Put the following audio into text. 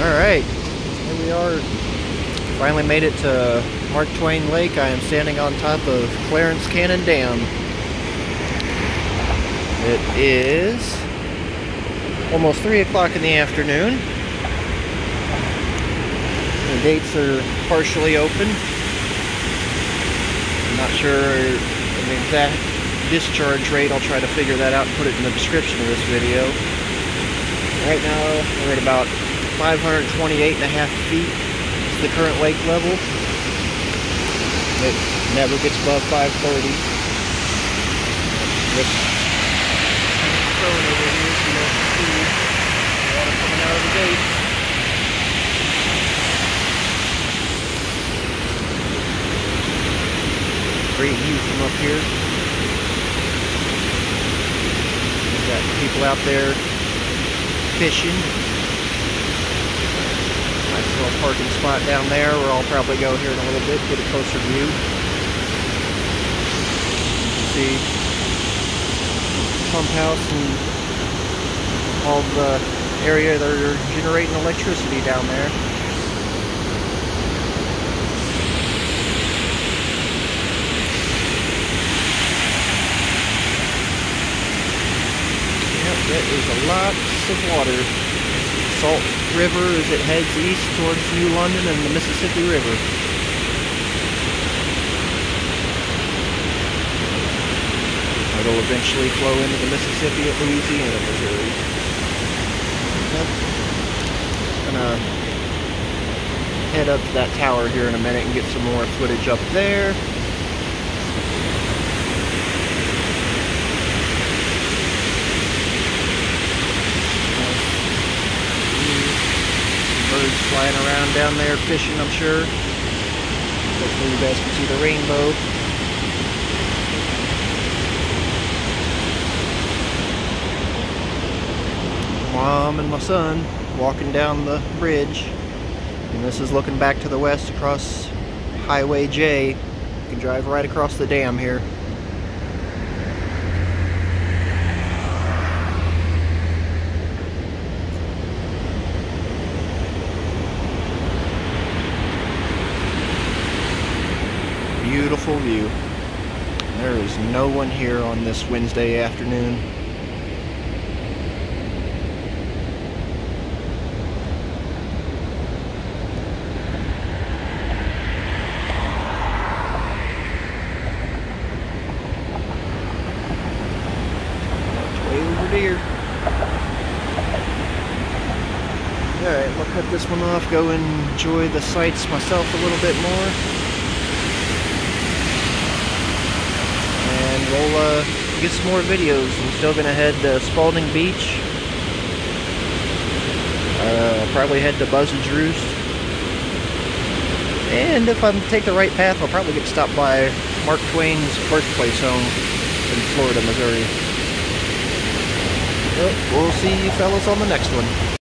Alright, here we are. Finally made it to Mark Twain Lake. I am standing on top of Clarence Cannon Dam. It is almost 3 o'clock in the afternoon. The gates are partially open. I'm not sure the exact discharge rate. I'll try to figure that out and put it in the description of this video. Right now, we're at about 528 and a half feet is the current lake level. It never gets above 530. This phone over here so you see water coming out of the gate. Great view from up here. Got people out there fishing. Little parking spot down there where I'll probably go here in a little bit, get a closer view. See pump house and all the area that are generating electricity down there. Yep, that is a lot of water. Salt River as it heads east towards New London and the Mississippi River. It'll eventually flow into the Mississippi at Louisiana, Missouri. Gonna head up to that tower here in a minute and get some more footage up there. Flying around down there fishing, I'm sure. Hopefully you guys can see the rainbow. Mom and my son walking down the bridge. And this is looking back to the west across Highway J. You can drive right across the dam here. Beautiful view. There is no one here on this Wednesday afternoon. Alright, we'll cut this one off, go enjoy the sights myself a little bit more. and we'll uh, get some more videos. I'm still gonna head to Spalding Beach. Uh, probably head to Buzzard's Roost. And if I take the right path, I'll probably get stopped by Mark Twain's birthplace home in Florida, Missouri. Well, we'll see you fellas on the next one.